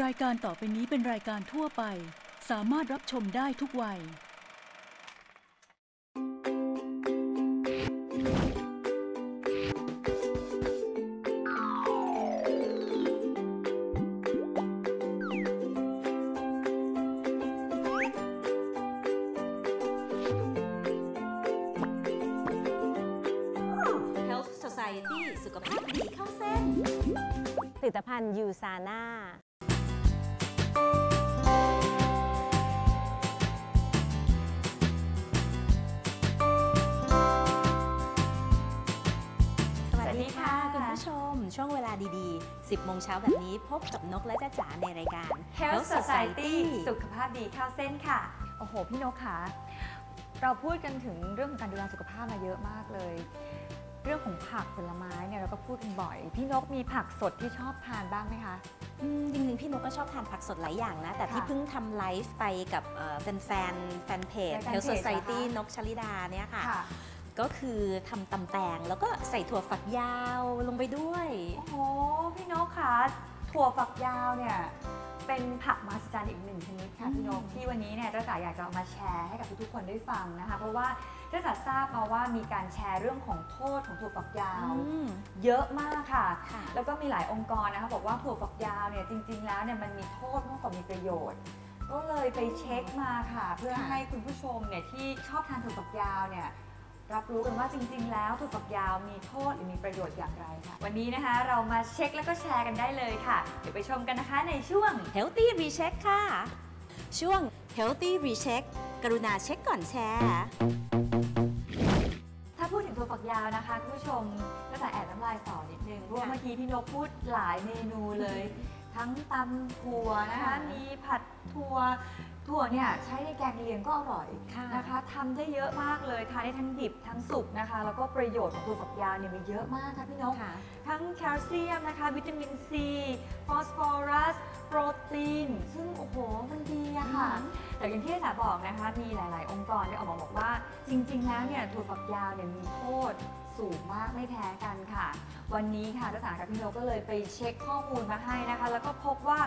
รายการต่อไปนี้เป็นรายการทั่วไป สามารถรับชมได้ทุกวัย Health Society สุขภาพดีเข้าเส้น ผลิตภัณฑ์ยูซาน่า 10 โมงเช้าแบบนี้พบกับนกและจ้าจ๋าในรายการ Health Society สุขภาพดีเข้าเส้นค่ะ โอ้โห พี่นกค่ะ เราพูดกันถึงเรื่องของการดูแลสุขภาพมาเยอะมากเลย เรื่องของผักผลไม้เนี่ยเราก็พูดกันบ่อย พี่นกมีผักสดที่ชอบทานบ้างไหมคะอืมจริงๆพี่นกก็ชอบทานผักสดหลายอย่างนะ แต่ที่ค่ะเพิ่งทำไลฟ์ไปกับเอ่อแฟนๆแฟนเพจในแฟน Health เพจ Society เหรอคะนกชลิดาเนี่ยค่ะ ก็คือทำตำแตงแล้วก็ใส่ถั่วฝักยาวลงไปด้วย โอ้โหพี่นกค่ะถั่วฝักยาวเนี่ยเป็นผักมหัศจรรย์อีกหนึ่งชนิดค่ะอืมพี่นกที่วันนี้เนี่ยเจ้าจ๋าอยากจะเอามาแชร์ให้กับทุกๆคนได้ฟังนะคะ เพราะว่าเจ้าจ๋าทราบมาว่ามีการแชร์เรื่องของโทษของถั่วฝักยาวอืมเยอะมากค่ะค่ะ แล้วก็มีหลายองค์กรนะคะบอกว่าถั่วฝักยาวเนี่ยจริง ๆ แล้วเนี่ยมันมีโทษมากกว่ามีประโยชน์ ก็เลยไปเช็คมาค่ะ เพื่อค่ะให้คุณผู้ชมเนี่ยที่ชอบทานถั่วฝักยาวเนี่ย รับรู้กันว่าจริง ๆ แล้วถั่วฝักยาวมีโทษหรือมีประโยชน์อย่างไรค่ะ วันนี้นะคะเรามาเช็คแล้วก็แชร์กันได้เลยค่ะ เดี๋ยวไปชมกันนะคะในช่วง Healthy Recheck ค่ะ ช่วง Healthy Recheck กรุณาเช็คก่อนแชร์ ถ้าพูดถึงถั่วฝักยาวนะคะคุณผู้ชมก็จะแอบน้ำลายสอนิดนึงเพราะว่าค่ะเมื่อกี้พี่นกพูดหลายเมนูเลย ทั้งตำถั่วนะคะค่ะมีผัดถั่ว ถั่วเนี่ยใช้ในแกงเลียงก็อร่อยค่ะนะคะทำได้เยอะมากเลยทานได้ทั้งดิบทั้งสุกนะคะ แล้วก็ประโยชน์ของถั่วฝักยาวเนี่ยมีเยอะมากค่ะพี่นกค่ะทั้งแคลเซียมนะคะวิตามินซีฟอสฟอรัสโปรตีน ซึ่งโอ้โหมันดีอะค่ะอืมแต่อย่างที่อาจารย์บอกนะคะ มีหลาย ๆ องค์กรได้ออกมาบอกว่า จริง ๆ แล้วเนี่ยถั่วฝักยาวเนี่ยมีโทษสูงมากไม่แพ้กันค่ะ วันนี้ค่ะอาจารย์กับพี่โนก็เลยไปเช็คข้อมูลมาให้นะคะ แล้วก็พบว่า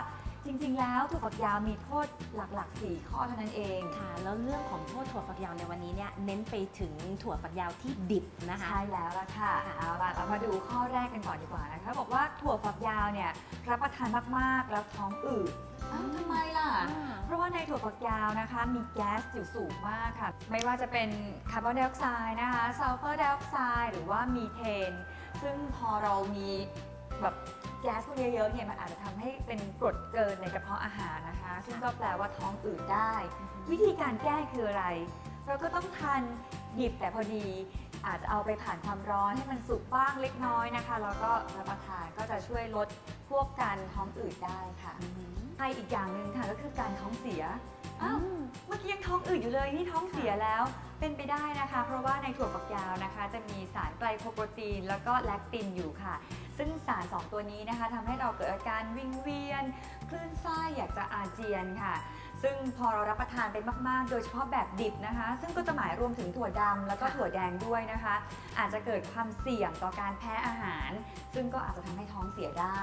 จริงๆ แล้วถั่วฝักยาวมีโทษหลักๆ 4 ข้อเท่านั้นเอง ค่ะ แล้วเรื่องของโทษถั่วฝักยาวในวันนี้เนี่ยเน้นไปถึงถั่วฝักยาวที่ดิบนะคะ ใช่แล้วล่ะค่ะค่ะเอาล่ะเรามาดูข้อแรกกันก่อนดีกว่านะคะบอกว่าถั่วฝักยาวเนี่ยรับประทานมากๆ แล้วท้องอืดอ้าวทำไมล่ะ เพราะว่าในถั่วฝักยาวนะคะ มีแก๊สอยู่สูงมากค่ะ ไม่ว่าจะเป็นคาร์บอนไดออกไซด์นะคะ ซัลเฟอร์ไดออกไซด์หรือว่ามีเทน ซึ่งพอเรามีแบบ แก๊สพวกนี้เยอะๆเนี่ยมันอาจจะทำให้เป็นกรดเกินในกระเพาะอาหารนะคะ ซึ่งก็แปลว่าท้องอืดได้ วิธีการแก้คืออะไร เราก็ต้องทานดิบแต่พอดี อาจจะเอาไปผ่านความร้อนให้มันสุกบ้างเล็กน้อยนะคะ แล้วก็รับประทานก็จะช่วยลดพวกการท้องอืดได้ค่ะอืมไออีกอย่างหนึ่งค่ะก็คือการท้องเสียอ้าวอืมเมื่อกี้ยังท้องอืดอยู่เลยนี่ท้องเสียแล้วเป็นไปได้นะคะ เพราะว่าในถั่วฝักยาวนะคะ จะมีสารไกลโคโปรตีน แล้วก็แลคตินอยู่ค่ะ ซึ่งสาร 2 ตัวนี้นะคะทำให้เราเกิดอาการวิงเวียน คลื่นไส้อยากจะอาเจียนค่ะ ซึ่งพอเรารับประทานไปมาก ๆ โดยเฉพาะแบบดิบนะคะ ซึ่งก็จะหมายรวมถึงถั่วดำแล้วก็ค่ะถั่วแดงด้วยนะคะ อาจจะเกิดความเสี่ยงต่อการแพ้อาหาร ซึ่งก็อาจจะทำให้ท้องเสียได้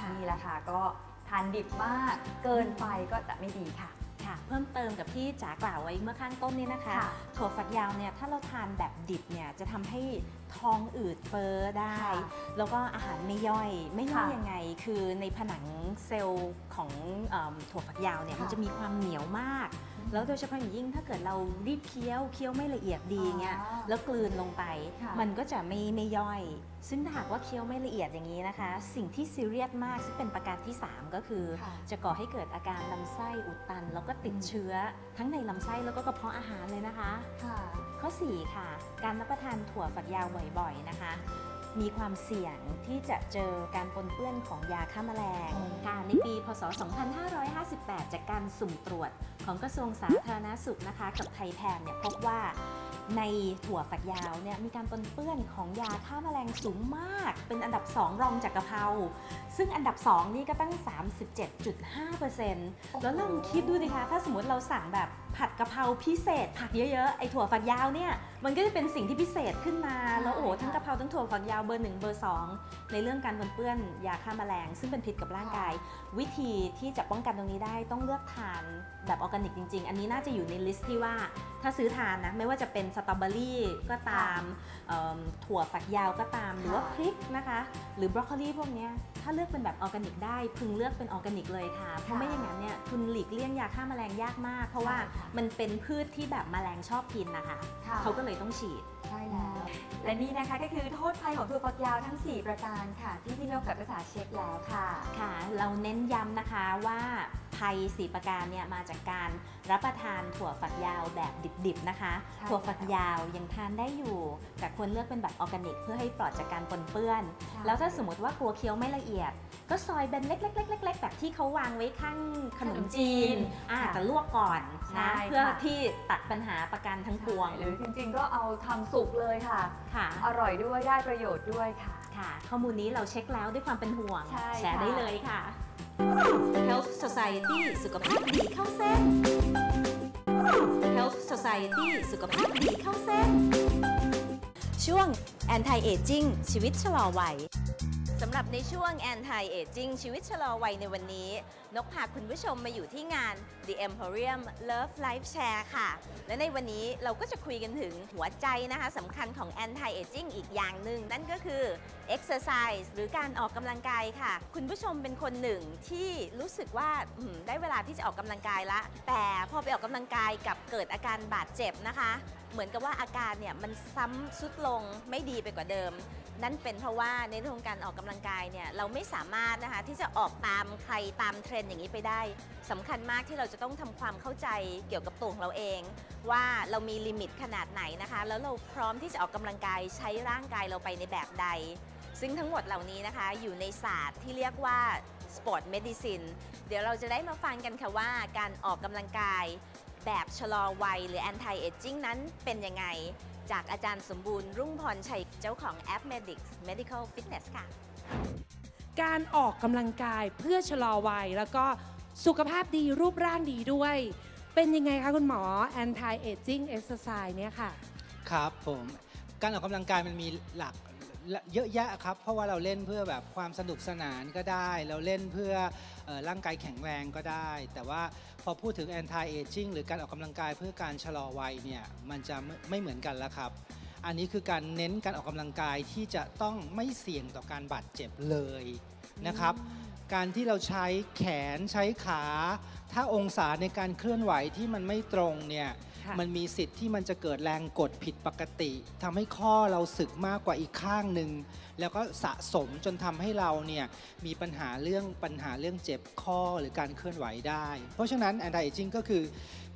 ค่ะนี่แหละค่ะก็ทานดิบมากเกินไปก็จะไม่ดีค่ะ ค่ะเพิ่มเติมกับที่จ๋ากล่าวไว้เมื่อข้างต้นนี้นะคะค่ะถั่วฝักยาวเนี่ยถ้าเราทานแบบดิบเนี่ยจะทำให้ท้องอืดเฟ้อได้ ค่ะแล้วก็อาหารไม่ย่อยไม่ย่อยค่ะยังไง คือในผนังเซลล์ของเอมถั่วฝักยาวเนี่ยค่ะมันจะมีความเหนียวมาก แล้วโดยเฉพาะอย่างยิ่งถ้าเกิดเรารีบเคี้ยวเคี้ยวไม่ละเอียดดีเงี้ยอ๋อแล้วกลืนลงไปค่ะมันก็จะไม่ไม่ย่อย ซึ่งถ้าหากว่าเคี้ยวไม่ละเอียดอย่างนี้นะคะ สิ่งที่ซีเรียสมากซึ่งเป็นประการที่ 3 ก็คือค่ะจะก่อให้เกิดอาการลำไส้อุดตัน แล้วก็ติดเชื้อ ทั้งในลำไส้แล้วก็กระเพาะอาหารเลยนะคะค่ะข้อ4ค่ะ การรับประทานถั่วฝักยาวบ่อยๆนะคะ มีความเสี่ยงที่จะเจอการปนเปื้อนของยาฆ่าแมลงค่ะในปี พศ 2558 จากการสุ่มตรวจของกระทรวงสาธารณสุขนะคะกับไทยแพนเนี่ยพบว่าในถั่วฝักยาวเนี่ยมีการปนเปื้อนของยาฆ่าแมลงสูงมาก เป็นอันดับ 2 รองจากกะเพราซึ่งอันดับ 2 นี่ก็ตั้ง 37.5%แล้วลองคิดดูดิคะถ้าสมมติเราสั่งแบบ ผัดกะเพราพิเศษ ผักเยอะๆ ไอ้ถั่วฝักยาวเนี่ย มันก็จะเป็นสิ่งที่พิเศษขึ้นมา แล้วโอ้โหทั้งกะเพราทั้งถั่วฝักยาวเบอร์หนึ่งเบอร์สองในเรื่องการปนเปื้อนยาฆ่าแมลง ซึ่งเป็นพิษกับร่างกาย วิธีที่จะป้องกันตรงนี้ได้ต้องเลือกทานแบบออร์แกนิกจริง ๆ อันนี้น่าจะอยู่ใน list ที่ว่าถ้าซื้อทานนะไม่ว่าจะเป็นสตรอเบอรี่ก็ตามเอิ่มถั่วฝักยาวก็ตาม หรือว่าพริกนะคะ หรือบรอกโคลีพวกเนี้ยถ้าเลือกเป็นแบบออร์แกนิกได้พึงเลือกเป็นออร์แกนิกเลยค่ะเพราะไม่อย่างนั้นเนี่ยคุณหลีกเลี่ยงยาฆ่าแมลงยากมาก เพราะว่าใช่ค่ะมันเป็นพืชที่แบบแมลงชอบกินนะคะค่ะเขาก็เลยต้องฉีด ใช่แล้ว และนี่นะคะก็คือโทษภัยของถั่วฝักยาวทั้ง 4 ประการค่ะ ที่พี่นกกับภาษาเช็คแล้วค่ะค่ะ เราเน้นย้ำนะคะว่าภัยสีประการเนี่ยมาจากการรับประทานถั่วฝักยาวแบบดิบๆนะคะใช่ถั่วฝักยาวยังทานได้อยู่แต่ควรเลือกเป็นแบบออร์แกนิก เพื่อให้ปลอดจากการปนเปื้อน แล้วถ้าสมมติว่ากลัวเคี้ยวไม่ละเอียด ก็ซอยเป็นเล็กๆๆๆๆแบบที่เขาวางไว้ข้างขนมจีนอ่าค่ะแต่ลวกก่อนใช่นะค่ะเพื่อที่ตัดปัญหาประกันทั้งปวง หรือจริงๆก็เอาทำสุกเลยค่ะ ค่ะ อร่อยด้วยได้ประโยชน์ด้วยค่ะ ค่ะ ข้อมูลนี้เราเช็คแล้วด้วยความเป็นห่วง ใช่แชร์ค่ะ ได้เลยค่ะ Health Society สุขภาพดีเข้าเส้น Health Society สุขภาพดีเข้าเส้น ช่วง Anti Aging ชีวิตชะลอวัย สำหรับในช่วง Anti Aging ชีวิตชะลอวัยในวันนี้ นกพาคุณผู้ชมมาอยู่ที่งาน The Emporium Love Life Share ค่ะ และในวันนี้เราก็จะคุยกันถึงหัวใจนะคะสำคัญของ Anti Aging อีกอย่างหนึ่ง นั่นก็คือ Exercise หรือการออกกำลังกายค่ะ คุณผู้ชมเป็นคนหนึ่งที่รู้สึกว่าได้เวลาที่จะออกกำลังกายละ แต่พอไปออกกำลังกายกับเกิดอาการบาดเจ็บนะคะ เหมือนกับว่าอาการเนี่ยมันซ้ำสุดลงไม่ดีไปกว่าเดิม นั่นเป็นเพราะว่าในเรื่องของการออกกำลังกายเนี่ยเราไม่สามารถนะคะที่จะออกตามใครตามเทรนด์อย่างนี้ไปได้สำคัญมากที่เราจะต้องทำความเข้าใจเกี่ยวกับตัวของเราเอง ว่าเรามี limit ขนาดไหนนะคะ แล้วเราพร้อมที่จะออกกำลังกายใช้ร่างกายเราไปในแบบใด ซึ่งทั้งหมดเหล่านี้นะคะ อยู่ในศาสตร์ที่เรียกว่า Sport Medicine เดี๋ยวเราจะได้มาฟังกันค่ะว่าการออกกำลังกายแบบชะลอวัยหรือ anti aging นั้นเป็นยังไง จากอาจารย์สมบูรณ์รุ่งพรชัยเจ้าของแอป Medix Medical Fitness ค่ะ การออกกำลังกายเพื่อชะลอวัย แล้วก็สุขภาพดีรูปร่างดีด้วย เป็นยังไงคะคุณหมอ anti aging exercise เนี่ยค่ะ ครับผม การออกกำลังกายมันมีหลัก เยอะแยะครับ เพราะว่าเราเล่นเพื่อแบบความสนุกสนานก็ได้ เราเล่นเพื่อเออร่างกายแข็งแรงก็ได้ แต่ว่าพอพูดถึง anti aging หรือการออกกำลังกายเพื่อการชะลอวัยเนี่ยมันจะไม่ไม่เหมือนกันแล้วครับ อันนี้คือการเน้นการออกกำลังกายที่จะต้องไม่เสี่ยงต่อการบาดเจ็บเลยนะครับการที่เราใช้แขนใช้ขา ถ้าองศาในการเคลื่อนไหวที่มันไม่ตรงเนี่ย ค่ะมันมีสิทธิ์ที่มันจะเกิดแรงกดผิดปกติทำให้ข้อเราสึกมากกว่าอีกข้างหนึ่งแล้วก็สะสมจนทำให้เราเนี่ยมีปัญหาเรื่องปัญหาเรื่องเจ็บข้อหรือการเคลื่อนไหวได้ เพราะฉะนั้น anti aging ก็คือ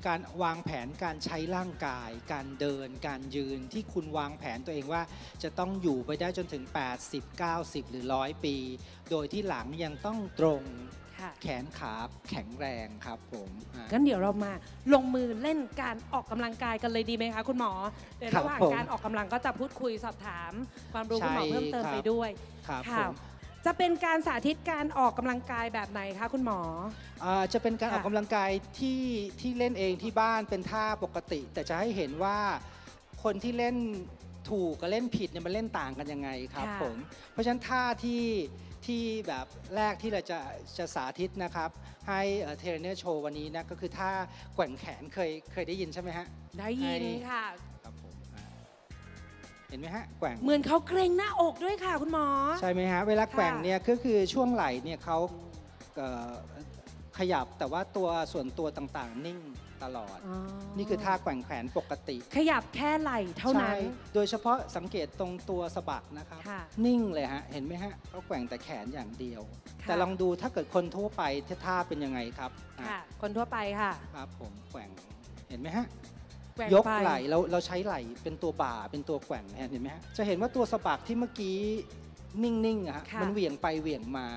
การวางแผนการใช้ร่างกาย การเดิน การยืนที่คุณวางแผนตัวเองว่า จะต้องอยู่ไปได้จนถึง 80 90 หรือ 100 ปี โดยที่หลังยังต้องตรง ค่ะแขนขาแข็งแรงครับผมอ่า งั้นเดี๋ยวเรามาลงมือเล่นการออกกำลังกายกันเลยดีไหมคะคุณหมอเดี๋ยวครับระหว่างผมการออกกำลังก็จะพูดคุยสอบถาม ความรู้คุณหมอใช่เพิ่มเติมครับ ไปด้วย ครับค่ะผมจะเป็นการสาธิตการออกกำลังกายแบบไหนคะคุณหมอ อ่าจะเป็นการค่ะออกกำลังกายที่ที่เล่นเองที่บ้านเป็นท่าปกติ แต่จะให้เห็นว่าคนที่เล่นถูกกับเล่นผิดเนี่ยมันเล่นต่างกันยังไงครับค่ะผมเพราะฉะนั้นท่าที่ ที่แบบแรกที่เราจะจะสาธิตนะครับ ให้เทรนเนอร์โชว์วันนี้นะก็คือท่าแกว่งแขนเคยเคยได้ยินใช่ไหมฮะได้ยินให้ค่ะครับผมอ่าเห็นไหมฮะแกว่งเหมือนเขาเกรงหน้าอกด้วยค่ะคุณหมอ ใช่ไหมฮะเวลาแกว่งค่ะเนี่ยก็คือช่วงไหล่เนี่ยเขาเอ่อขยับแต่ว่าตัวส่วนตัวต่างๆ นิ่ง ตลอด อ๋อนี่คือท่าแกว่งแขนปกติขยับแค่ไหล่เท่านั้น ใช่โดยเฉพาะสังเกตตรงตัวสะบักนะครับ ค่ะนิ่งเลยฮะ เห็นไหมฮะเขาแกว่งแต่แขนอย่างเดียว ค่ะ แต่ลองดูถ้าเกิดคนทั่วไปท่าเป็นยังไงครับอะค่ะ คนทั่วไปค่ะครับผมแกว่งเห็นไหมฮะแกว่งยกไปไหล่เราเราใช้ไหล่เป็นตัวบ่าเป็นตัวแกว่งนะฮะเห็นไหมฮะจะเห็นว่าตัวสะบักที่เมื่อกี้นิ่งๆอะฮะค่ะ มันเหวี่ยงไปเหวี่ยงมา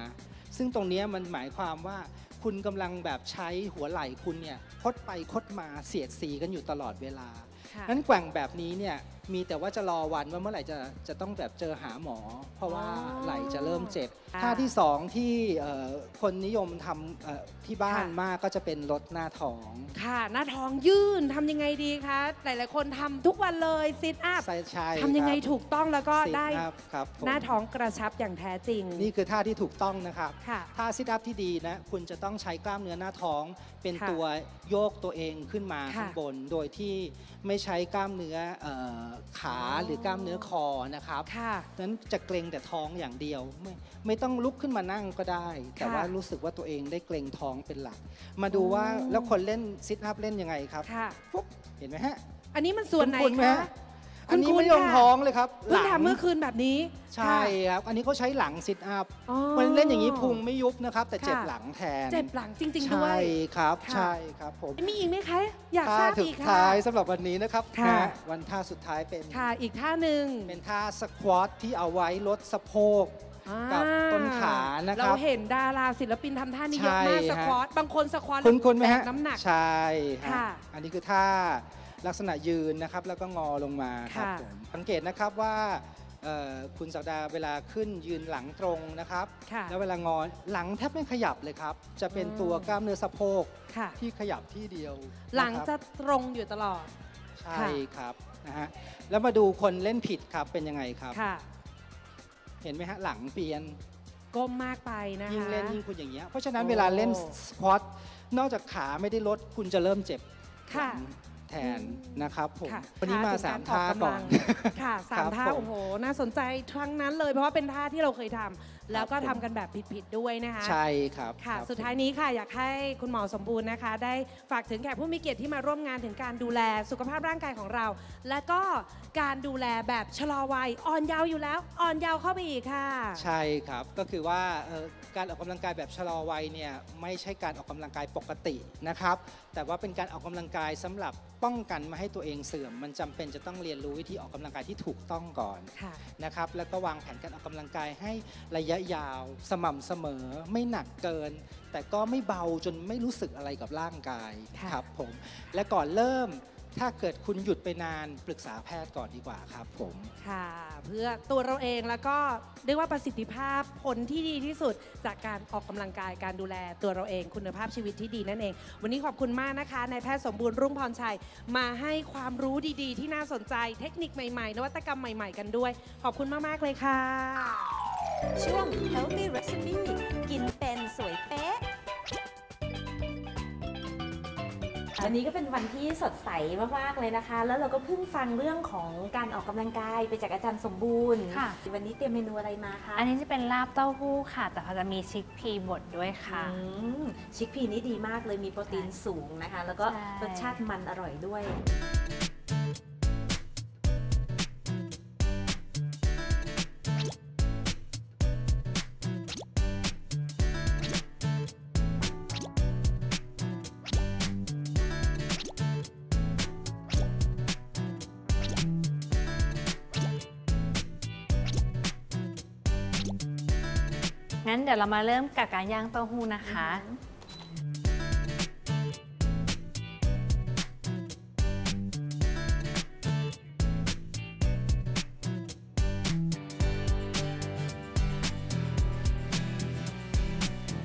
ซึ่งตรงเนี้ยมันหมายความว่า คุณกำลังแบบใช้หัวไหล่คุณเนี่ยคดไปคดมาเสียดสีกันอยู่ตลอดเวลาค่ะ นั้นแกว่งแบบนี้เนี่ย มีแต่ว่าจะรอวันว่าเมื่อไหร่จะจะต้องแบบเจอหาหมอ เพราะว่าอ๋อไหล่จะเริ่มเจ็บค่ะท่าที่สองที่เอ่อคนนิยมทำเอ่อที่บ้านค่ะ มากก็จะเป็นลดหน้าท้อง ค่ะ หน้าท้องยื่นทำยังไงดีคะหลายๆคนทำทุกวันเลยซิทอัพใช่ใช่ทำยังไงครับถูกต้องแล้วก็ sit ได้ up ครับผมหน้าท้องกระชับอย่างแท้จริงนี่คือท่าที่ถูกต้องนะครับ ค่ะ ท่าซิทอัพที่ดีนะคุณจะต้องใช้กล้ามเนื้อหน้าท้อง เป็นค่ะตัวโยกตัวเองขึ้นมาค่ะข้างบน โดยที่ไม่ใช้กล้ามเนื้อเอ่อขาอ๋อหรือกล้ามเนื้อคอนะครับค่ะนั้นจะเกรงแต่ท้องอย่างเดียวไม่ไม่ต้องลุกขึ้นมานั่งก็ได้ แต่ค่ะว่ารู้สึกว่าตัวเองได้เกรงท้องเป็นหลัก มาดูว่าอ๋อแล้วคนเล่นซิทอัพเล่นยังไงครับค่ะปุ๊บเห็นไหมฮะ อันนี้มันส่วนไหนคุ้นๆไหมคะฮะ อันนี้คุ้นๆไม่ยอมค่ะท้องเลยครับเพิ่งหลังทำเมื่อคืนแบบนี้ใช่ครับ อันนี้เขาใช้หลังซิทอัพอ๋อมันเล่นอย่างนี้พุงไม่ยุบนะครับ แต่เจ็บค่ะ หลังแทนเจ็บหลังจริง ๆ ด้วยใช่ครับ ค่ะ ใช่ครับผมมีอีกไหมคะ อยากทท่าราบสุอีดกค่ะ ท้ายสำหรับวันนี้นะครับค่ะนะฮะวันท่าสุดท้ายเป็นค่ะ อีกท่าหนึ่งเป็นท่าสควอตที่เอาไว้ลดสะโพก อ่ากับต้นขานะครับเราเห็นดาราศิลปินทำท่านี้เยอะมากใช่สฮะ ควอตบางคนสควอตคุณคุณไหมฮะแบกน้ำหนัก ใช่ฮะค่ะ อันนี้คือท่า ลักษณะยืนนะครับแล้วก็งอลงมาครับค่ะผมสังเกตนะครับว่าเอ่อคุณสัปดาห์เวลาขึ้นยืนหลังตรงนะครับ ค่ะแล้วเวลางอหลังแทบไม่ขยับเลยครับ จะเป็นอืม ตัวกล้ามเนื้อสะโพกค่ะ ที่ขยับที่เดียวหลังนครับจะตรงอยู่ตลอดใช่ครับนะฮะแล้วมาดูคนเล่นผิดครับเป็นยังไงครับ ค่ะ เห็นไหมฮะหลังเปลี่ยน ก้มมากไปนะคะ ยิ่งเล่นยิ่งคุณอย่างเงี้ย เพราะฉะนั้นโอ้ เวลาเล่นสควอตนอกจากขาไม่ได้ลดคุณจะเริ่มเจ็บค่ะ หลัง แทนนะครับผมค่ะวันนี้มาถึงสามรท่าออกก่กำอลันงค่ะสาครัมบท่าผมโอ้โหน่าสนใจทั้งนั้นเลยเพราะว่าเป็นท่าที่เราเคยทำแล้วก็ครับทำผม กันแบบผิดๆด้วยนะคะใช่ครับค่ะ รับสุดท้ายนี้ค่ะ อยากให้คุณหมอสมบูรณ์นะคะ ได้ฝากถึงแขกผู้มีเกียรติที่มาร่วมงานถึงการดูแลสุขภาพร่างกายของเรา และก็การดูแลแบบชะลอวัยอ่อนเยาว์อยู่แล้ว อ่อนเยาว์เข้าไปอีกค่ะ ใช่ครับก็คือว่าเอ่อการออกกำลังกายแบบชะลอวัยเนี่ยไม่ใช่การออกกำลังกายปกตินะครับแต่ว่าเป็นการออกกำลังกายสำหรับป้องกันไม่ให้ตัวเองเสื่อม มันจำเป็นจะต้องเรียนรู้วิธีออกกำลังกายที่ถูกต้องก่อนค่ะนะครับแล้วก็วางแผนการออกกำลังกายให้ระยะยาวสม่ำเสมอ ไม่หนักเกิน แต่ก็ไม่เบาจนไม่รู้สึกอะไรกับร่างกายค่ะครับผมและก่อนเริ่ม ถ้าเกิดคุณหยุดไปนานปรึกษาแพทย์ก่อนดีกว่าครับผม ค่ะ เพื่อตัวเราเองแล้วก็เรียกว่าประสิทธิภาพผลที่ดีที่สุด จากการออกกำลังกายการดูแลตัวเราเองคุณภาพชีวิตที่ดีนั่นเอง วันนี้ขอบคุณมากนะคะนายแพทย์สมบูรณ์รุ่งพรชัย มาให้ความรู้ดีๆ ที่น่าสนใจเทคนิคใหม่ๆ นวัตกรรมใหม่ๆ กันด้วย ขอบคุณมากๆเลยค่ะ ช่วง Healthy Recipe กินเป็นสวยเป๊ะ วันนี้ก็เป็นวันที่สดใสมากๆเลยนะคะ แล้วเราก็เพิ่งฟังเรื่องของการออกกำลังกายไปจากอาจารย์สมบูรณ์ค่ะ วันนี้เตรียมเมนูอะไรมาคะ อันนี้จะเป็นลาบเต้าหู้ค่ะ แต่เขาจะมีชิคพีบดด้วยค่ะอืมชิคพีนี่ดีมากเลยมีโปรตีนสูงนะคะ แล้วก็ใช่รสชาติมันอร่อยด้วย ดี๋ยวเรามาเริ่มกับการย่างเต้าหู้นะคะ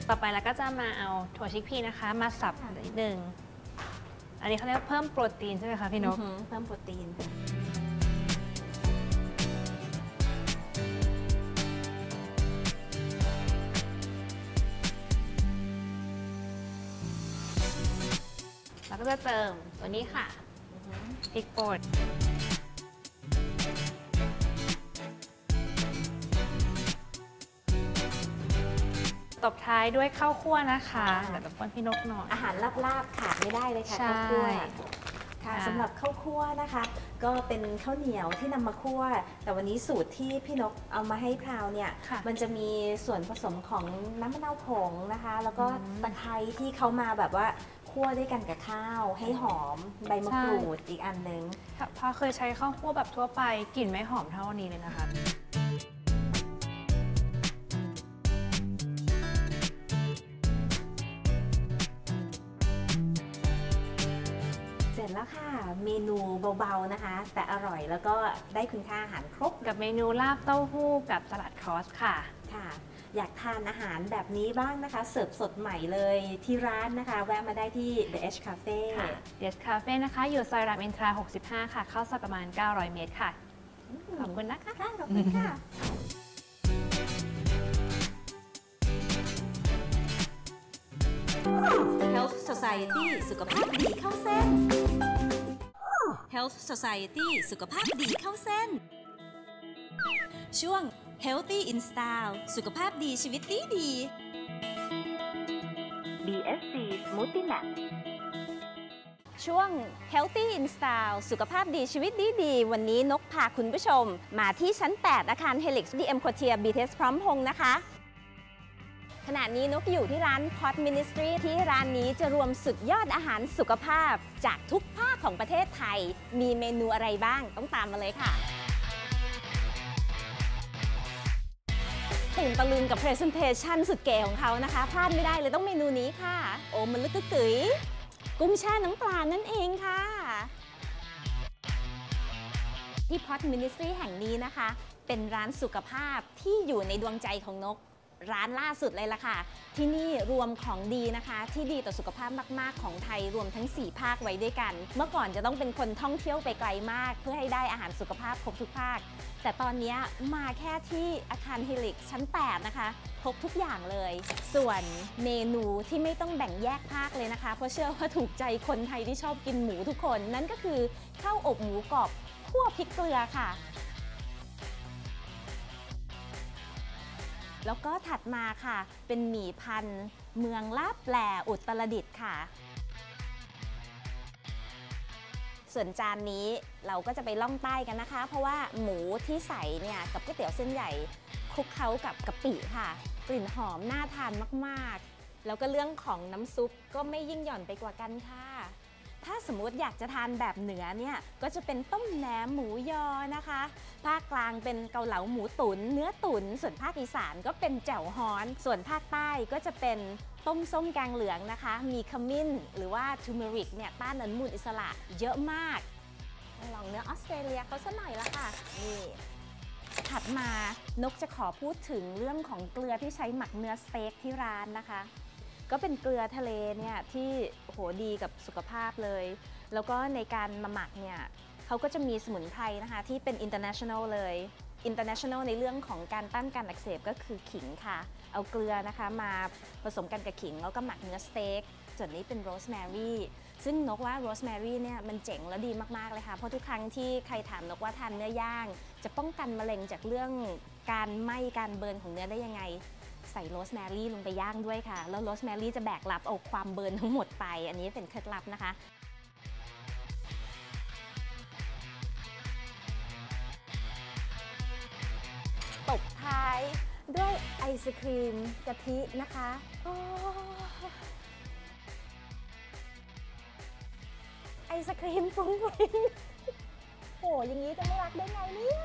ต่อไปเราก็จะมาเอาถั่วชิคพีนะคะ มาสับนิดนึง อันนี้เขาเรียกว่าเพิ่มโปรตีนใช่ไหมคะพี่นกอือหือเพิ่มโปรตีน แล้วก็จะเติมตัวนี้ค่ะพริกป่นตบท้ายด้วยข้าวคั่วนะคะค่ะเดี๋ยวรบกวนพี่นกหน่อย อาหารลาบๆขาดไม่ได้เลยค่ะใช่ข้าวคั่วค่ะค่ะสำหรับข้าวคั่วนะคะ ก็เป็นข้าวเหนียวที่นำมาคั่ว แต่วันนี้สูตรที่พี่นกเอามาให้พราวเนี่ยค่ะมันจะมีส่วนผสมของน้ำมะนาวผงนะคะ แล้วก็อืมตะไคร้ที่เขามาแบบว่า คั่วด้วยกันกับข้าว ให้หอมใบมะกรูดอีกอันนึงพอเคยใช้ข้าวคั่วแบบทั่วไปกลิ่นไม่หอมเท่านี้เลยนะคะเสร็จแล้วค่ะเมนูเบาๆนะคะ แต่อร่อยแล้วก็ได้คุณค่าอาหารครบ กับเมนูลาบเต้าหู้กับสลัดครอสค่ะค่ะ อยากทานอาหารแบบนี้บ้างนะคะ เสิร์ฟสดใหม่เลยที่ร้านนะคะ แวะมาได้ที่ The H Cafe ค่ะเดสคาเฟ่นะคะ อยู่ซอยรามอินทรา 65 ค่ะ เข้าซอยประมาณ 900 เมตรค่ะ ขอบคุณนะคะ ค่ะขอบคุณค่ะ Health Society สุขภาพดีเข้าเส้น Health Society สุขภาพดีเข้าเส้น ช่วง Healthy in Style สุขภาพดีชีวิตดีดี BSC Smoothie Map ช่วง Healthy in Style สุขภาพดีชีวิตดีดีวันนี้นกพาคุณผู้ชม มาที่ชั้น 8 อาคาร Helix DM q u a r t i e r BTS พร้อมพงษ์นะคะขณะนี้นกอยู่ที่ร้าน Pot Ministry ที่ร้านนี้จะรวมสุดยอดอาหารสุขภาพ จากทุกภาคของประเทศไทย มีเมนูอะไรบ้างต้องตามมาเลยค่ะ ตื่นตะลึงกับ Presentation สุดเก๋ของเขานะคะ พลาดไม่ได้เลยต้องเมนูนี้ค่ะ โอ้มันลึกกึ๋ยกุ้งแช่น้ำปลานั่นเองค่ะ ที่พอดมินิสทรีแห่งนี้นะคะ เป็นร้านสุขภาพที่อยู่ในดวงใจของนก ร้านล่าสุดเลยล่ะค่ะ ที่นี่รวมของดีนะคะ ที่ดีต่อสุขภาพมาก ๆ ของไทยรวมทั้ง 4 ภาคไว้ด้วยกัน เมื่อก่อนจะต้องเป็นคนท่องเที่ยวไปไกลมาก เพื่อให้ได้อาหารสุขภาพครบทุกภาค แต่ตอนนี้มาแค่ที่อาคารเฮลิกชั้น 8 นะคะครบทุกอย่างเลย ส่วนเมนูที่ไม่ต้องแบ่งแยกภาคเลยนะคะ เพราะเชื่อว่าถูกใจคนไทยที่ชอบกินหมูทุกคน นั่นก็คือข้าวอบหมูกรอบคั่วพริกเกลือค่ะ แล้วก็ถัดมาค่ะ เป็นหมี่พันธุ์เมืองลาบแปลอุตรดิตถ์ค่ะ ส่วนจานนี้เราก็จะไปล่องใต้กันนะคะ เพราะว่าหมูที่ใส่เนี่ยกับก๋วยเตี๋ยวเส้นใหญ่คลุกเคล้ากับกะปิค่ะ กลิ่นหอมน่าทานมากๆ แล้วก็เรื่องของน้ำซุปก็ไม่ยิ่งหย่อนไปกว่ากันค่ะ ถ้าสมมติอยากจะทานแบบเหนือเนี่ยก็จะเป็นต้มแหนมหมูยอนะคะ ภาคกลางเป็นเกาเหลาหมูตุนเนื้อตุนส่วนภาคอีสานก็เป็นแจ่วฮ้อน ส่วนภาคใต้ก็จะเป็นต้มส้มแกงเหลืองนะคะ มีขมิ้นหรือว่าทูเมริกเนี่ยต้านอนุมูลอิสระเยอะมาก ลองเนื้อออสเตรเลียเขาสักหน่อยละค่ะนี่ถัดมานกจะขอพูดถึงเรื่องของเกลือที่ใช้หมักเนื้อสเต็กที่ร้านนะคะ ก็เป็นเกลือทะเลเนี่ยที่โหดีกับสุขภาพเลย แล้วก็ในการมาหมักเนี่ยเขาก็จะมีสมุนไพรนะคะที่เป็น international เลย international ในเรื่องของการต้านการอักเสบก็คือขิงค่ะ เอาเกลือนะคะมาผสมกันกับขิง แล้วก็หมักเนื้อสเต็กส่วนนี้เป็นโรสแมรี่ซึ่งนกว่าโรสแมรี่เนี่ยมันเจ๋งและดีมาก ๆ เลยค่ะ เพราะทุกครั้งที่ใครถามนกว่าทานเนื้อย่าง จะป้องกันมะเร็งจากเรื่องการไหม้การ burn ของเนื้อได้ยังไง ใส่โรสแมรี่ลงไปย่างด้วยค่ะ แล้วโรสแมรี่จะแบกรับเอาความ burn ทั้งหมดไป อันนี้เป็นเคล็ดลับนะคะตบท้ายด้วยไอศครีมกะทินะคะไอศครีมฟุ้งฟิ้งโหอย่างนี้จะไม่รักได้ไงเนี่ย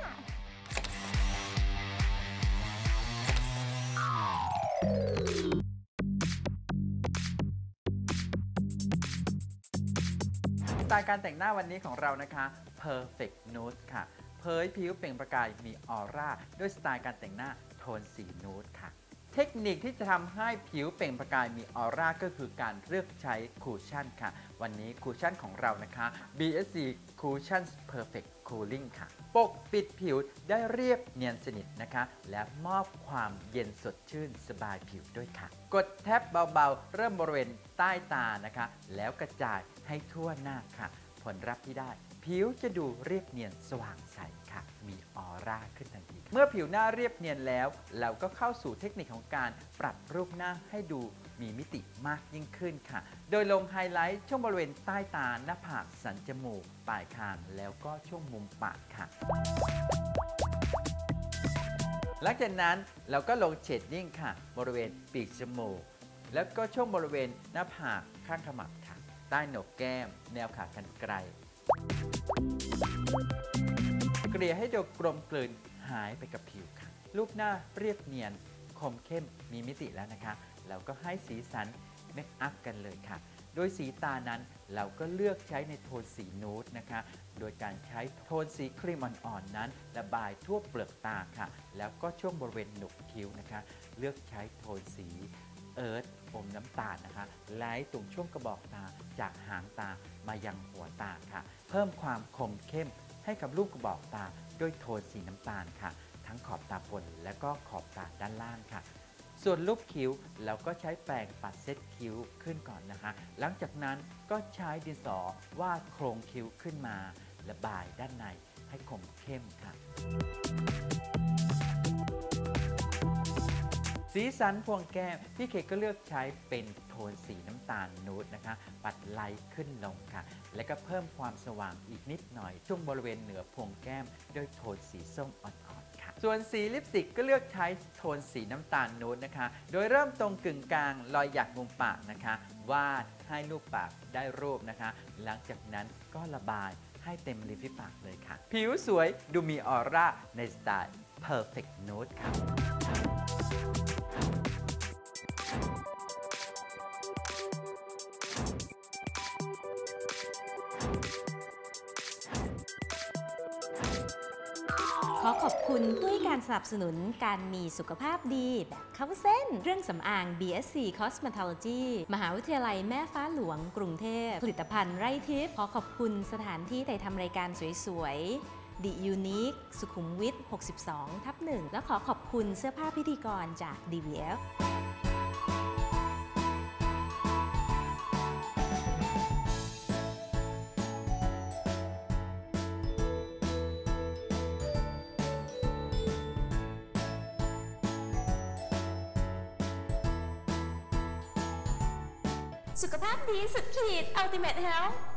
สไตล์การแต่งหน้าวันนี้ของเรานะคะ Perfect Nude ค่ะ เผยผิวเปล่งประกายมีออร่าด้วยสไตล์การแต่งหน้าโทนสีนูดค่ะ เทคนิคที่จะทำให้ผิวเปล่งประกายมีออร่าก็คือการเลือกใช้คูชั่นค่ะ วันนี้คูชั่นของเรานะคะ BSC Cushion Perfect Cooling ค่ะ ปกปิดผิวได้เรียบเนียนสนิทนะคะ และมอบความเย็นสดชื่นสบายผิวด้วยค่ะ กดแท็บเบาๆ เริ่มบริเวณใต้ตานะคะ แล้วกระจายให้ทั่วหน้าค่ะ ผลลัพธ์ที่ได้ ผิวจะดูเรียบเนียนสว่างใส ค่ะ มีออร่าขึ้นทันทีเมื่อผิวหน้าเรียบเนียนแล้ว เราก็เข้าสู่เทคนิคของการปรับรูปหน้าให้ดูมีมิติมากยิ่งขึ้นค่ะ โดยลงไฮไลท์ช่วงบริเวณใต้ตาหน้าผากสันจมูก ปลายคางแล้วก็ช่วงมุมปากค่ะหลังจากนั้นเราก็ลง shading ค่ะ บริเวณปีกจมูก แล้วก็ช่วงบริเวณหน้าผากข้างขมับค่ะ ใต้โหนกแก้ม แนวขากรรไกร ลี่ยให้ดูกลมกลืนหายไปกับผิวค่ะรูปหน้าเรียบเนียน คมเข้มมีมิติแล้วนะคะเราก็ให้สีสันเมคอัพกันเลยค่ะ โดยสีตานั้นเราก็เลือกใช้ในโทนสีนูดนะคะ โดยการใช้โทนสีครีมอ่อนๆนั้น ระบายทั่วเปลือกตาค่ะ แล้วก็ช่วงบริเวณหนุกคิ้วนะคะ เลือกใช้โทนสีเอิร์ธอมน้ำตาลนะคะไล่ตรงช่วงกระบอกตาจากหางตามายังหัวตาค่ะ เพิ่มความคมเข้ม ให้กับลูกกระบอกตาด้วยโทนสีน้ำตาลค่ะ ทั้งขอบตาบนและก็ขอบตาด้านล่างค่ะ ส่วนรูปคิ้วเราก็ใช้แปรงปัดเซตคิ้วขึ้นก่อนนะคะ หลังจากนั้นก็ใช้ดินสอวาดโครงคิ้วขึ้นมาระบายด้านในให้คมเข้มค่ะ สีสันพวงแก้มพี่เคก็เลือกใช้เป็นโทนสีน้ำตาลนูดนะคะ ปัดไล่ขึ้นลงค่ะ และก็เพิ่มความสว่างอีกนิดหน่อย ช่วงบริเวณเหนือพวงแก้มด้วยโทนสีส้มอ่อนๆค่ะ ส่วนสีลิปสติกก็เลือกใช้โทนสีน้ำตาลนูดนะคะ โดยเริ่มตรงกึ่งกลางรอยหยักมุมปากนะคะ วาดให้รูปปากได้รูปนะคะ หลังจากนั้นก็ระบายให้เต็มริมฝีปากเลยค่ะ ผิวสวยดูมีออร่าในสไตล์ perfect nude ค่ะขอขอบคุณผู้ให้การสนับสนุนการมีสุขภาพดีแบบเข้าเส้น เรื่องสำอาง BSC Cosmetology มหาวิทยาลัยแม่ฟ้าหลวงกรุงเทพ ผลิตภัณฑ์ไร่ทิพย์ขอขอบคุณสถานที่ถ่ายทำรายการสวยๆ The Unique สุขุมวิท 62 ทับหนึ่งและขอขอบคุณเสื้อผ้าพิธีกรจาก DVF สุขภาพดีสุดขีด Ultimate Health